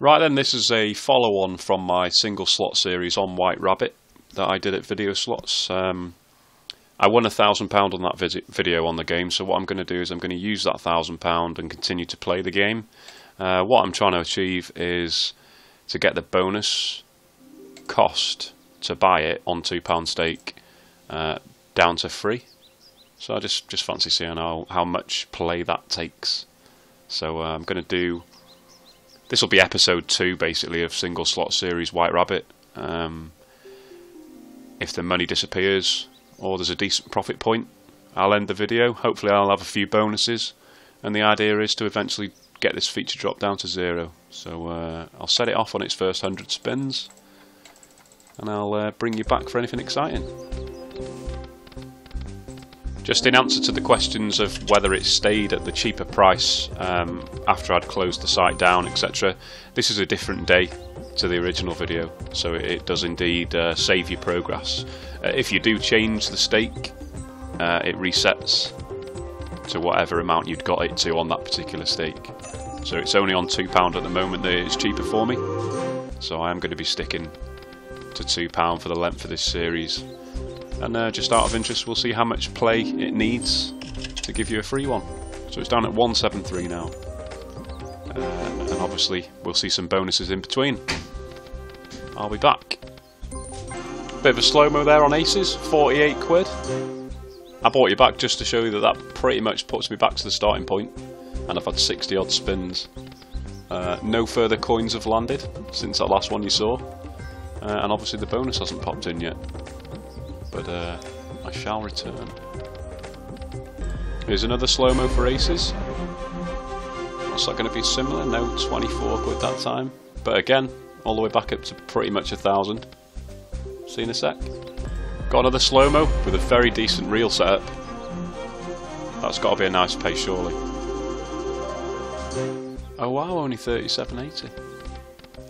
Right then, this is a follow-on from my single slot series on White Rabbit that I did at Video Slots. Um, I won a thousand pound on that vid- video on the game, so what I'm going to do is I'm going to use that thousand pound and continue to play the game. Uh, what I'm trying to achieve is to get the bonus cost to buy it on two pound stake uh, down to free. So I just just fancy seeing how how much play that takes. So uh, I'm going to do this will be episode two, basically, of single slot series White Rabbit. Um, if the money disappears or there's a decent profit point, I'll end the video. Hopefully, I'll have a few bonuses, and the idea is to eventually get this feature drop down to zero. So uh, I'll set it off on its first hundred spins, and I'll uh, bring you back for anything exciting. Just in answer to the questions of whether it stayed at the cheaper price um, after I'd closed the site down, etc., this is a different day to the original video, so it, does indeed uh, save your progress. Uh, if you do change the stake, uh, it resets to whatever amount you'd got it to on that particular stake. So it's only on £2 at the moment that it's cheaper for me, so I am going to be sticking to £2 for the length of this series and uh, just out of interest we'll see how much play it needs to give you a free one. So it's down at 173 now. Uh, and obviously we'll see some bonuses in between. I'll be back. Bit of a slow-mo there on aces, 48 quid. I bought you back just to show you that that pretty much puts me back to the starting point and I've had 60 odd spins. Uh, no further coins have landed since that last one you saw uh, and obviously the bonus hasn't popped in yet but uh, I shall return. Here's another slow-mo for aces. What's that going to be similar? No, 24 quid that time. But again, all the way back up to pretty much a thousand. See in a sec. Got another slow-mo with a very decent reel setup. That's got to be a nice pace, surely. Oh wow, only 37.80.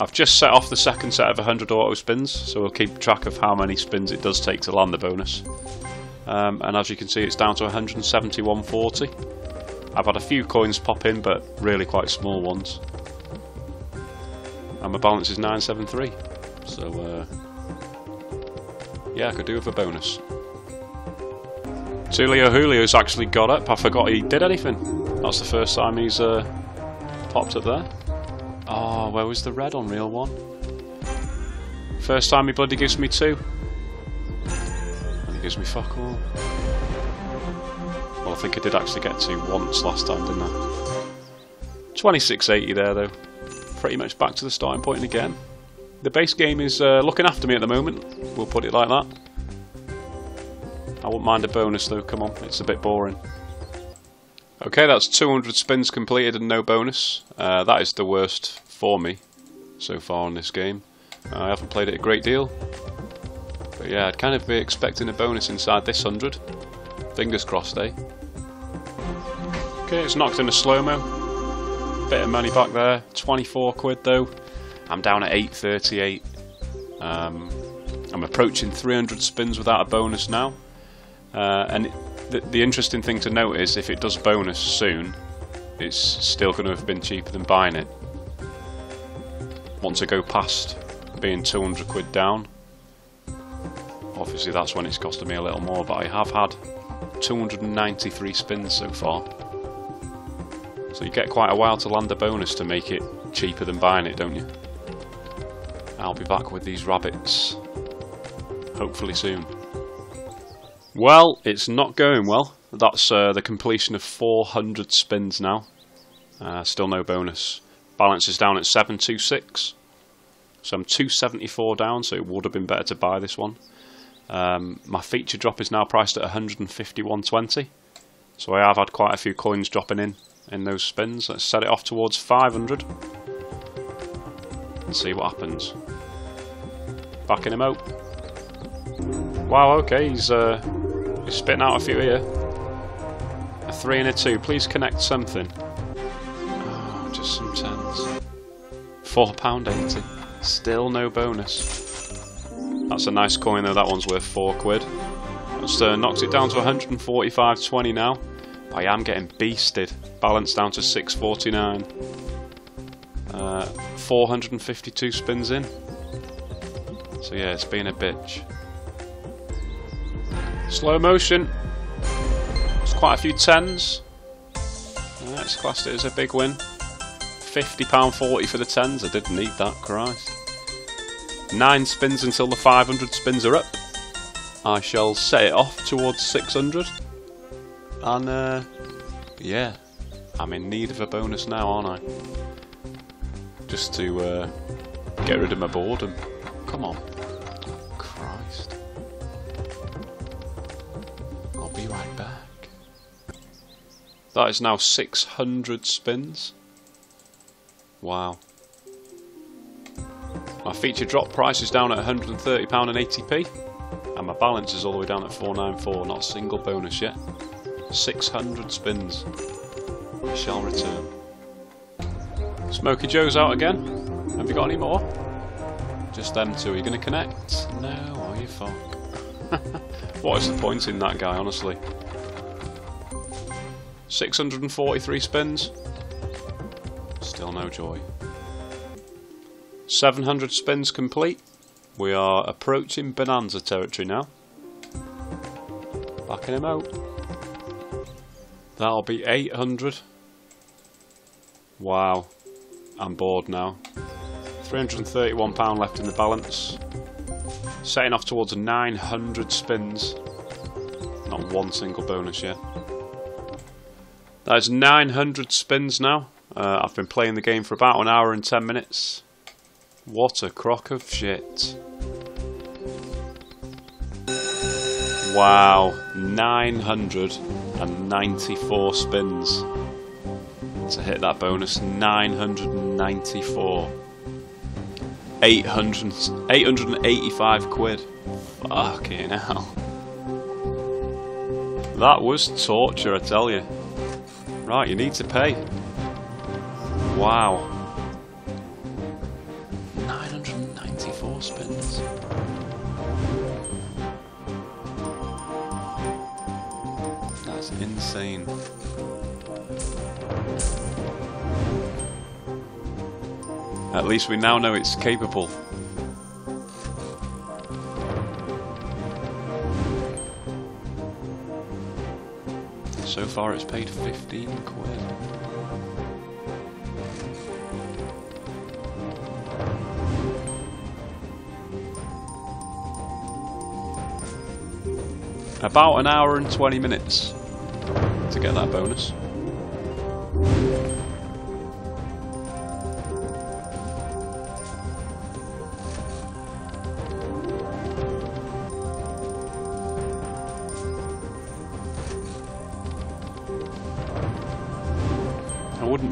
I've just set off the second set of 100 auto spins, so we'll keep track of how many spins it does take to land the bonus. Um, and as you can see, it's down to 171.40. I've had a few coins pop in, but really quite small ones. And my balance is 973. So, uh, yeah, I could do with a bonus. Tulio Julio's actually got up. I forgot he did anything. That's the first time he's uh, popped up there. Oh, where was the red on reel one? First time he bloody gives me two. And he gives me fuck all. Well, I think I did actually get two once last time, didn't I? 2680 there, though. Pretty much back to the starting point again. The base game is uh, looking after me at the moment. We'll put it like that. I wouldn't mind a bonus, though. Come on, it's a bit boring. Okay, that's 200 spins completed and no bonus. Uh, that is the worst for me so far in this game. I haven't played it a great deal. But yeah, I'd kind of be expecting a bonus inside this 100. Fingers crossed, eh? Okay, it's knocked in a slow-mo. Bit of money back there. 24 quid though. I'm down at 838. Um, I'm approaching 300 spins without a bonus now. Uh, and the, the interesting thing to note is if it does bonus soon, it's still going to have been cheaper than buying it. Once I go past being 200 quid down, obviously that's when it's costing me a little more, but I have had 293 spins so far. So you get quite a while to land a bonus to make it cheaper than buying it, don't you? I'll be back with these rabbits, hopefully soon. Well, it's not going well. That's uh, the completion of 400 spins now. Uh, still no bonus. Balance is down at 726. So I'm 274 down, so it would have been better to buy this one. Um, my feature drop is now priced at 151.20. So I have had quite a few coins dropping in in those spins. Let's set it off towards 500 and see what happens. Backing him out. Wow, okay, he's uh, he's spitting out a few here. A three and a two. Please connect something. Oh, just some tens. Four pound eighty. Still no bonus. That's a nice coin though. That one's worth four quid. That's uh, knocks it down to 145.20 now. I am getting beasted. Balance down to 649. Uh, Uh, 452 spins in. So yeah, it's been a bitch. Slow motion. It's quite a few tens. It's classed it as a big win. £50.40 for the tens. I didn't need that, Christ. Nine spins until the 500 spins are up. I shall set it off towards 600. And, uh, yeah, I'm in need of a bonus now, aren't I? Just to uh, get rid of my boredom. Come on. That is now 600 spins. Wow. My feature drop price is down at £130.80p. And my balance is all the way down at 494, not a single bonus yet. 600 spins. I shall return. Smokey Joe's out again. Have you got any more? Just them two. Are you going to connect? No, are you fuck? what is the point in that guy, honestly? 643 spins. Still no joy. 700 spins complete. We are approaching Bonanza territory now. Backing him out. That'll be 800. Wow. I'm bored now. £331 left in the balance. Setting off towards 900 spins. Not one single bonus yet. That is 900 spins now. Uh, I've been playing the game for about an hour and 10 minutes. What a crock of shit. Wow, 994 spins to hit that bonus. 994. 800, 885 quid. Fucking hell. That was torture, I tell you. Right, you need to pay. Wow. 994 spins. That's insane. At least we now know it's capable. So far it's paid 15 quid. About an hour and 20 minutes to get that bonus.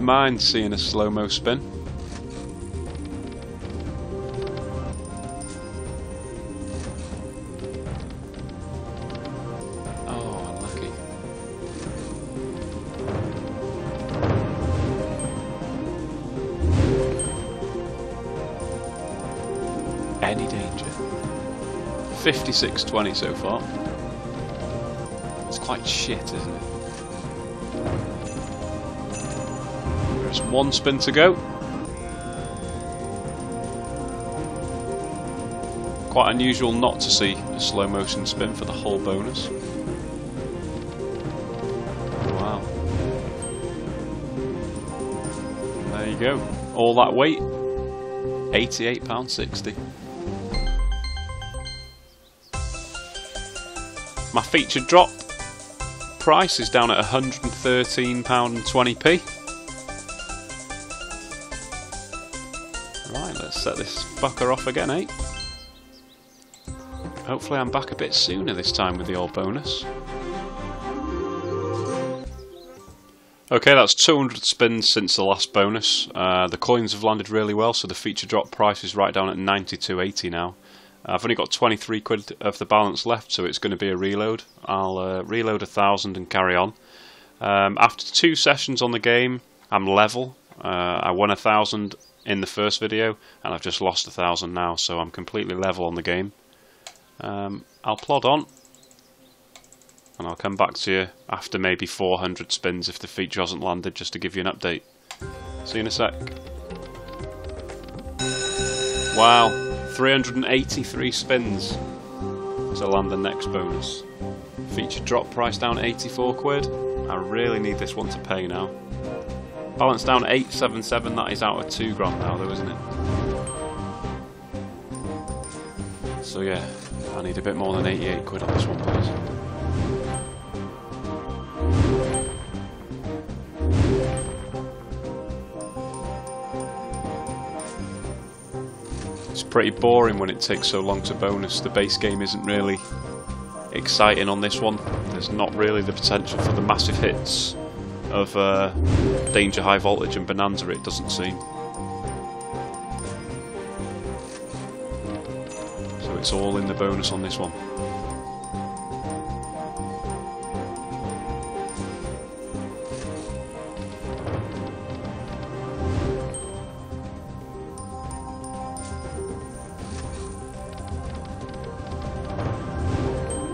Mind seeing a slow-mo spin. Oh. Any danger? 56.20 so far. It's quite shit, isn't it? There's one spin to go. Quite unusual not to see a slow motion spin for the whole bonus. Wow. There you go. All that wait, £88.60. My featured drop price is down at £113.20p. set this fucker off again, eh? Hopefully I'm back a bit sooner this time with the old bonus. Okay, that's 200 spins since the last bonus. Uh, the coins have landed really well, so the feature drop price is right down at 92.80 now. I've only got 23 quid of the balance left, so it's going to be a reload. I'll uh, reload a thousand and carry on. Um, after two sessions on the game, I'm level. Uh, I won a thousand in the first video, and I've just lost a thousand now, so I'm completely level on the game. Um, I'll plod on, and I'll come back to you after maybe 400 spins if the feature hasn't landed, just to give you an update. See you in a sec. Wow, 383 spins to land the next bonus. Feature drop price down 84 quid. I really need this one to pay now. Balance down 877, that is out of 2 grand now though, isn't it? So yeah, I need a bit more than 88 quid on this one please. It's pretty boring when it takes so long to bonus. The base game isn't really exciting on this one. There's not really the potential for the massive hits of uh, Danger High Voltage and Bonanza, it doesn't seem. So it's all in the bonus on this one.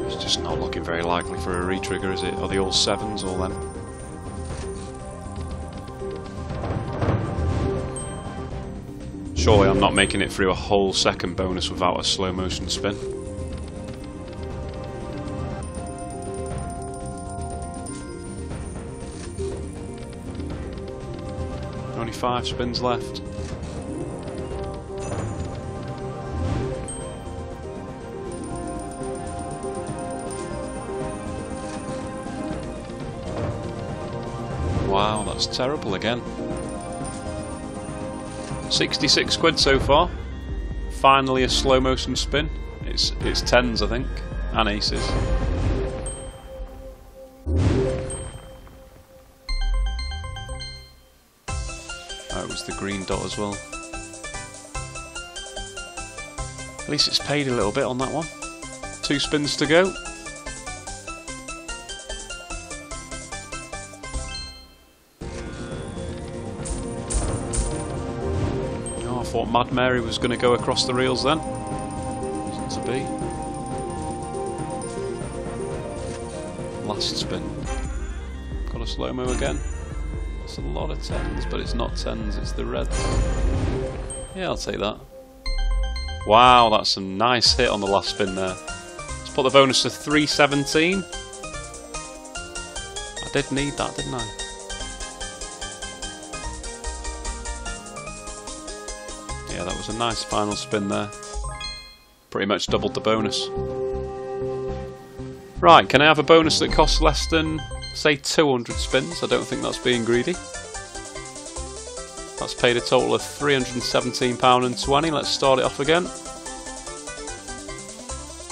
It's just not looking very likely for a retrigger, is it? Are they all sevens or them? Surely I'm not making it through a whole second bonus without a slow motion spin. Only five spins left. Wow, that's terrible again. 66 quid so far. Finally a slow motion spin. It's it's tens I think. And aces. Oh, that was the green dot as well. At least it's paid a little bit on that one. Two spins to go. Thought Mad Mary was going to go across the reels then. To be. Last spin. Got a slow-mo again. It's a lot of tens, but it's not tens, it's the reds. Yeah, I'll take that. Wow, that's a nice hit on the last spin there. Let's put the bonus to 317. I did need that, didn't I? Yeah, that was a nice final spin there. Pretty much doubled the bonus. Right, can I have a bonus that costs less than, say, 200 spins? I don't think that's being greedy. That's paid a total of £317.20. Let's start it off again.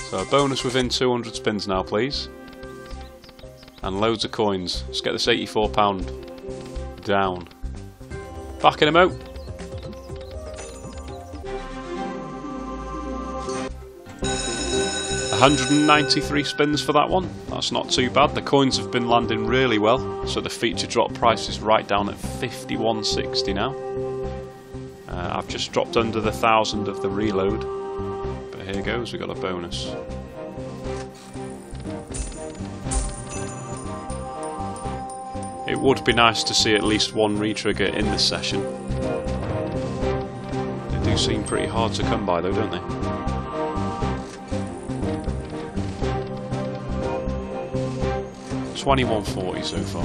So a bonus within 200 spins now, please. And loads of coins. Let's get this £84 down. Back in a. 193 spins for that one. That's not too bad. The coins have been landing really well, so the feature drop price is right down at 51.60 now. Uh, I've just dropped under the thousand of the reload, but here goes, we got a bonus. It would be nice to see at least one retrigger in this session. They do seem pretty hard to come by though, don't they? Twenty-one forty so far.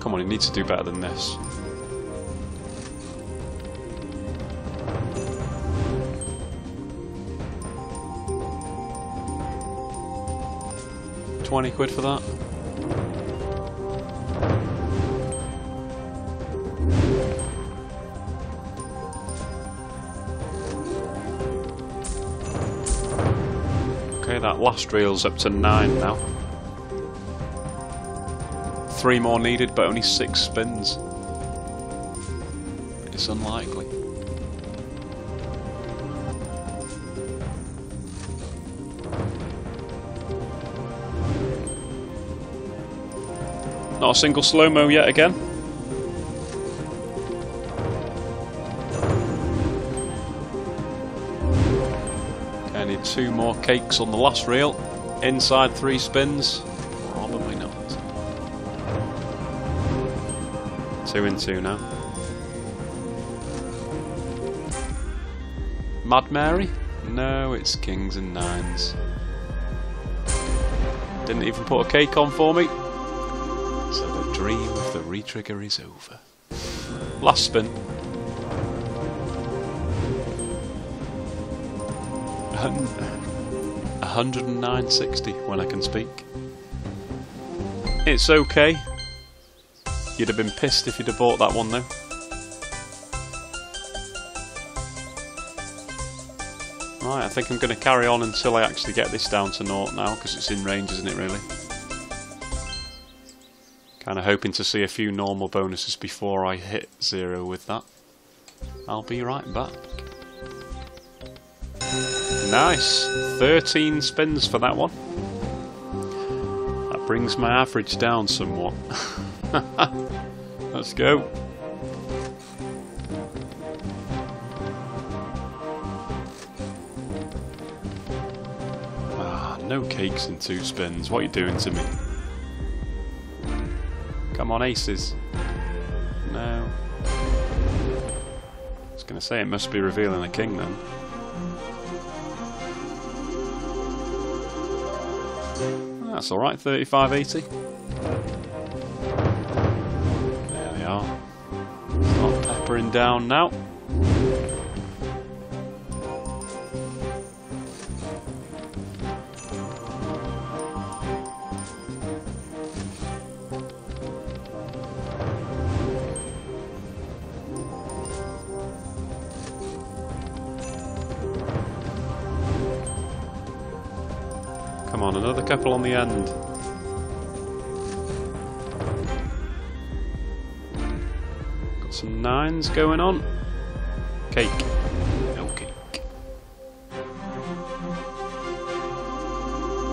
Come on, he needs to do better than this. Twenty quid for that. That last reel's up to nine now. Three more needed, but only six spins. It's unlikely. Not a single slow-mo yet again. Two more cakes on the last reel. Inside three spins. Probably not. Two and two now. Mad Mary? No, it's kings and nines. Didn't even put a cake on for me. So the dream of the retrigger is over. Last spin. 109.60 when I can speak. It's okay. You'd have been pissed if you'd have bought that one though. Right, I think I'm going to carry on until I actually get this down to naught now, because it's in range, isn't it, really? Kind of hoping to see a few normal bonuses before I hit zero with that. I'll be right back. Nice! 13 spins for that one. That brings my average down somewhat. Let's go. Ah, no cakes in two spins. What are you doing to me? Come on, aces. No. I was going to say it must be revealing a king then. That's alright, 35.80. There they are. Start peppering down now. Couple on the end. Got some nines going on. Cake. No cake.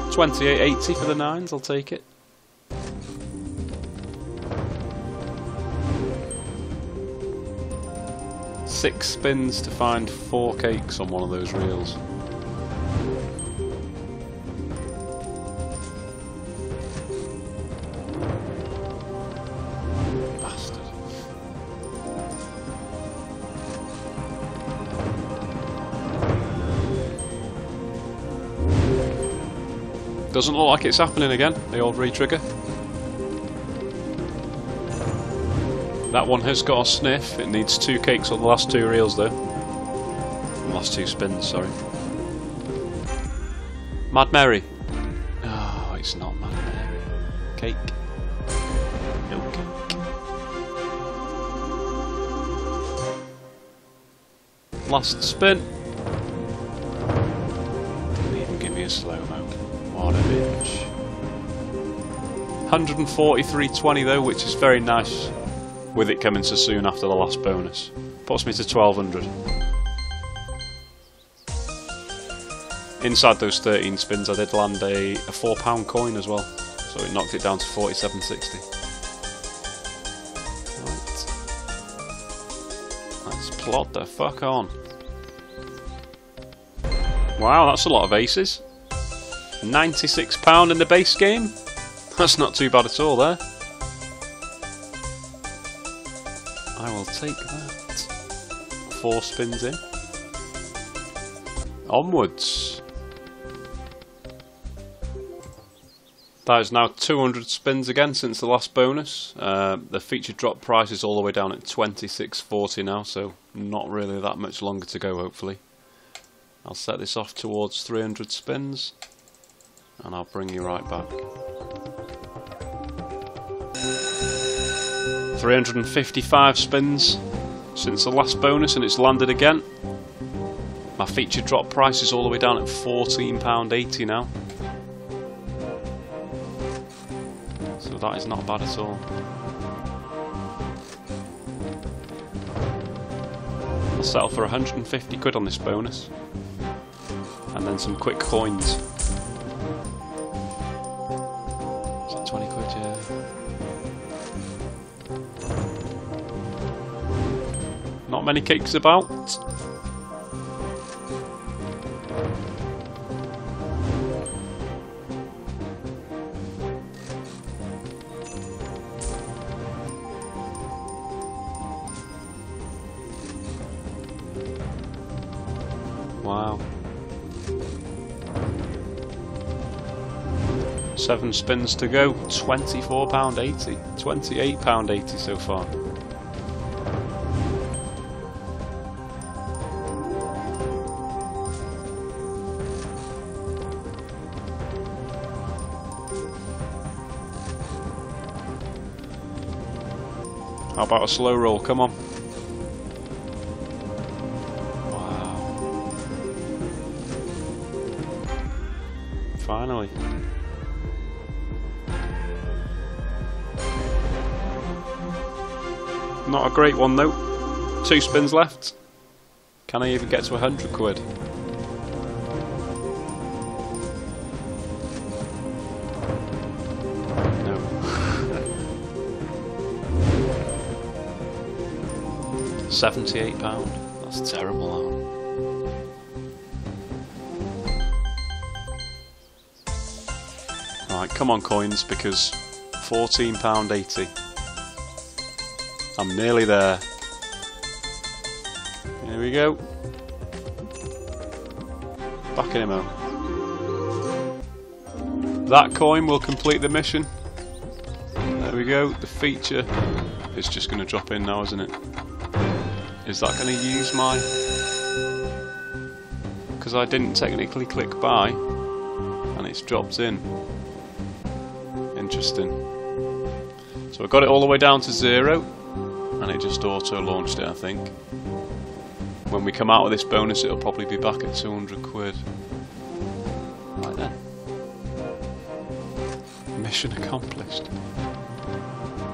28.80 for the nines, I'll take it. Six spins to find four cakes on one of those reels. Doesn't look like it's happening again, the old retrigger. That one has got a sniff. It needs two cakes on the last two reels though. Last two spins, sorry. Mad Mary. Oh, it's not Mad Mary. Cake. No cake. Last spin. What a bitch. 143.20 though, which is very nice with it coming so soon after the last bonus. Puts me to 1200. Inside those 13 spins I did land a, a £4 coin as well, so it knocked it down to 47.60. Right. Let's plod the fuck on. Wow, that's a lot of aces. £96 in the base game? That's not too bad at all there. I will take that. Four spins in. Onwards. That is now 200 spins again since the last bonus. Uh, the featured drop price is all the way down at 26.40 now, so not really that much longer to go, hopefully. I'll set this off towards 300 spins, and I'll bring you right back. 355 spins since the last bonus, and it's landed again. My featured drop price is all the way down at £14.80 now. So that is not bad at all. I'll settle for 150 quid on this bonus. And then some quick coins. not many cakes about. Wow. Seven spins to go, £24.80, £28.80 so far. About a slow roll? Come on. Wow. Finally. Not a great one though. Two spins left. Can I even get to a hundred quid? £78. That's terrible, that Right, come on coins, because £14.80. I'm nearly there. Here we go. Back in a. That coin will complete the mission. There we go, the feature is just going to drop in now, isn't it? Is that going to use my... Because I didn't technically click buy, and it's dropped in. Interesting. So I got it all the way down to zero, and it just auto-launched it, I think. When we come out of this bonus, it'll probably be back at 200 quid. Right then. Mission accomplished.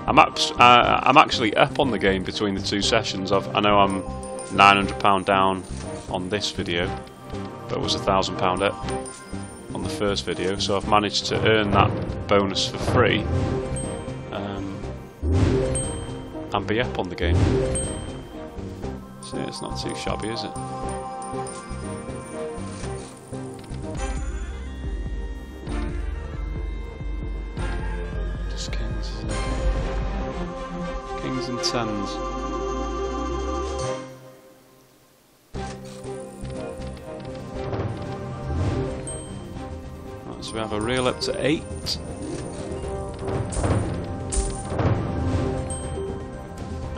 I'm, uh, I'm actually up on the game between the two sessions. I've, I know I'm £900 down on this video, but was a £1,000 up on the first video, so I've managed to earn that bonus for free um, and be up on the game. So it's not too shabby, is it? Tens. Right, so we have a reel up to eight.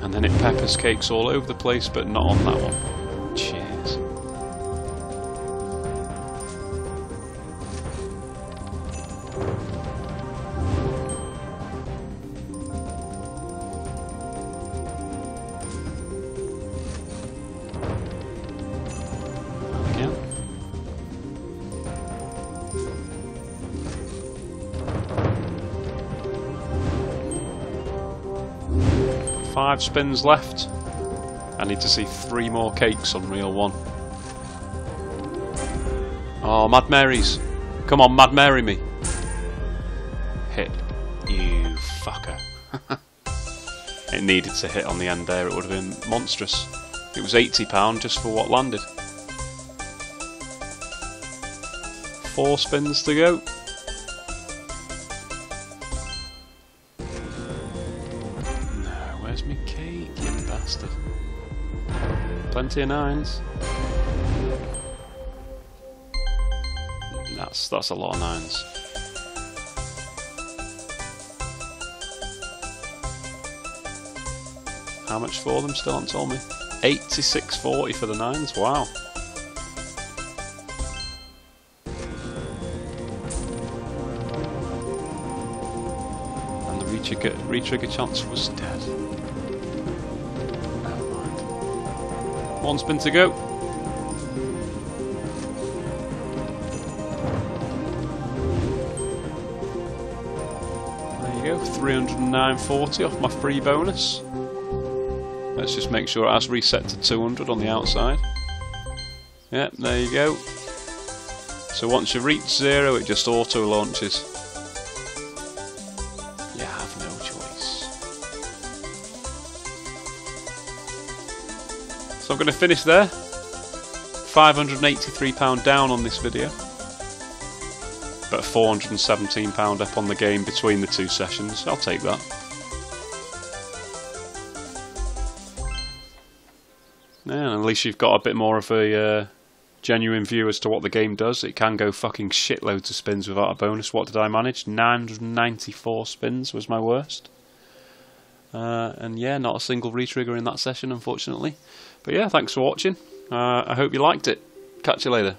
And then it peppers cakes all over the place, but not on that one. Five spins left. I need to see three more cakes on reel one. Oh, Mad Marys. Come on, Mad Mary me. Hit. You fucker. it needed to hit on the end there, it would have been monstrous. It was £80 just for what landed. Four spins to go. Bastard? Plenty of nines. That's that's a lot of nines. How much for them? Still haven't told me. Eighty-six forty for the nines. Wow. And the retrigger, retrigger chance was dead. One spin to go. There you go, 309.40 off my free bonus. Let's just make sure it has reset to 200 on the outside. Yep, there you go. So once you reach zero, it just auto launches. So I'm going to finish there. £583 down on this video, but £417 up on the game between the two sessions. I'll take that. Yeah, at least you've got a bit more of a uh, genuine view as to what the game does. It can go fucking shitloads of spins without a bonus. What did I manage? 994 spins was my worst. Uh, and yeah, not a single retrigger in that session, unfortunately. But yeah, thanks for watching. Uh, I hope you liked it. Catch you later.